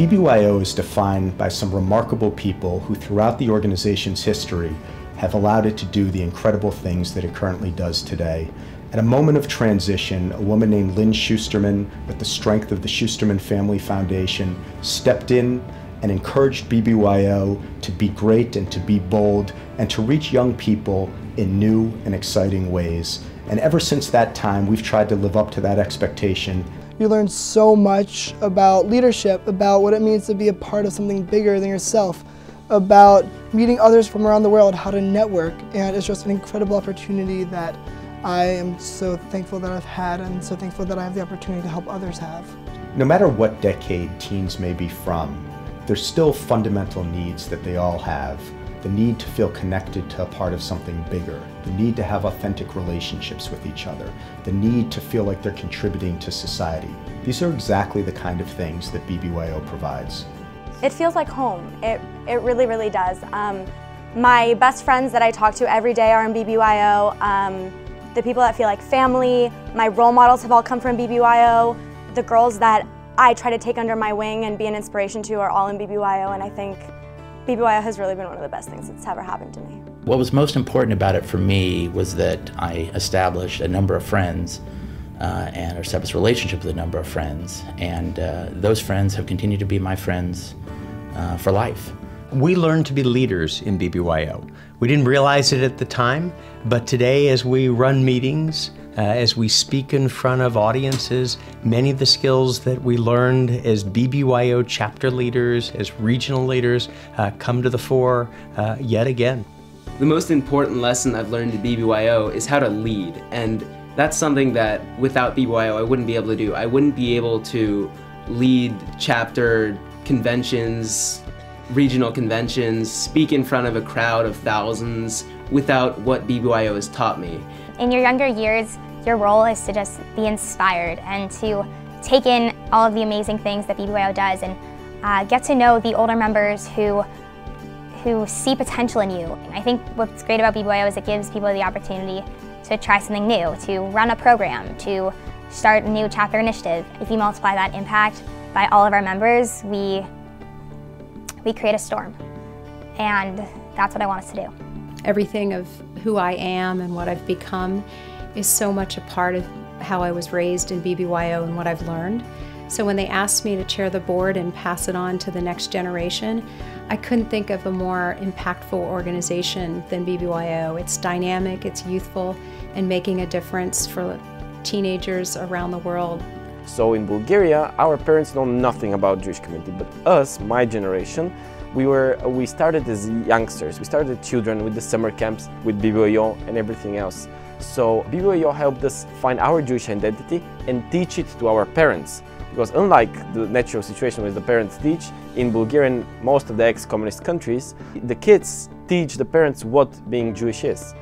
BBYO is defined by some remarkable people who throughout the organization's history have allowed it to do the incredible things that it currently does today. At a moment of transition, a woman named Lynn Schusterman, with the strength of the Schusterman Family Foundation, stepped in and encouraged BBYO to be great and to be bold and to reach young people in new and exciting ways. And ever since that time, we've tried to live up to that expectation you learn so much about leadership, about what it means to be a part of something bigger than yourself, about meeting others from around the world, how to network, and it's just an incredible opportunity that I am so thankful that I've had and so thankful that I have the opportunity to help others have. No matter what decade teens may be from, there's still fundamental needs that they all have the need to feel connected to a part of something bigger, the need to have authentic relationships with each other, the need to feel like they're contributing to society. These are exactly the kind of things that BBYO provides. It feels like home. It, it really, really does. Um, my best friends that I talk to every day are in BBYO. Um, the people that feel like family, my role models have all come from BBYO. The girls that I try to take under my wing and be an inspiration to are all in BBYO, and I think BBYO has really been one of the best things that's ever happened to me. What was most important about it for me was that I established a number of friends uh, and established a relationship with a number of friends, and uh, those friends have continued to be my friends uh, for life. We learned to be leaders in BBYO. We didn't realize it at the time, but today as we run meetings, uh, as we speak in front of audiences, many of the skills that we learned as BBYO chapter leaders, as regional leaders, uh, come to the fore uh, yet again. The most important lesson I've learned at BBYO is how to lead, and that's something that without BBYO I wouldn't be able to do. I wouldn't be able to lead chapter conventions, regional conventions, speak in front of a crowd of thousands without what BBYO has taught me. In your younger years, your role is to just be inspired and to take in all of the amazing things that BBYO does and uh, get to know the older members who who see potential in you. I think what's great about BBYO is it gives people the opportunity to try something new, to run a program, to start a new chapter initiative. If you multiply that impact by all of our members, we, we create a storm. And that's what I want us to do. Everything of who I am and what I've become is so much a part of how I was raised in BBYO and what I've learned. So when they asked me to chair the board and pass it on to the next generation, I couldn't think of a more impactful organization than BBYO. It's dynamic, it's youthful, and making a difference for teenagers around the world. So in Bulgaria, our parents know nothing about Jewish community, but us, my generation, we were we started as youngsters. We started children with the summer camps, with BBYO and everything else. So BBYO helped us find our Jewish identity and teach it to our parents. Because unlike the natural situation where the parents teach, in Bulgaria and most of the ex-communist countries, the kids teach the parents what being Jewish is.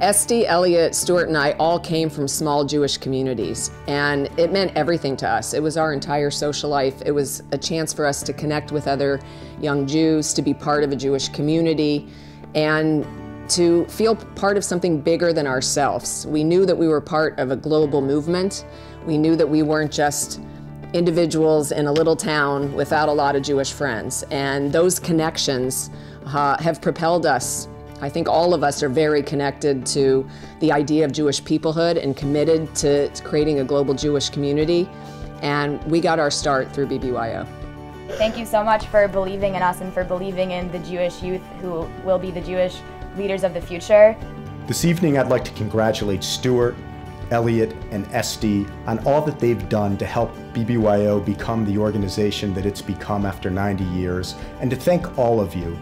Estee, Elliott, Stuart, and I all came from small Jewish communities, and it meant everything to us. It was our entire social life. It was a chance for us to connect with other young Jews, to be part of a Jewish community, and to feel part of something bigger than ourselves. We knew that we were part of a global movement. We knew that we weren't just individuals in a little town without a lot of Jewish friends. And those connections uh, have propelled us. I think all of us are very connected to the idea of Jewish peoplehood and committed to creating a global Jewish community. And we got our start through BBYO. Thank you so much for believing in us and for believing in the Jewish youth who will be the Jewish leaders of the future. This evening, I'd like to congratulate Stuart, Elliott, and Estee on all that they've done to help BBYO become the organization that it's become after 90 years, and to thank all of you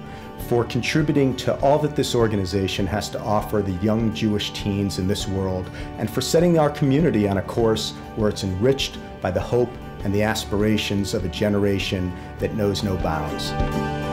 for contributing to all that this organization has to offer the young Jewish teens in this world, and for setting our community on a course where it's enriched by the hope and the aspirations of a generation that knows no bounds.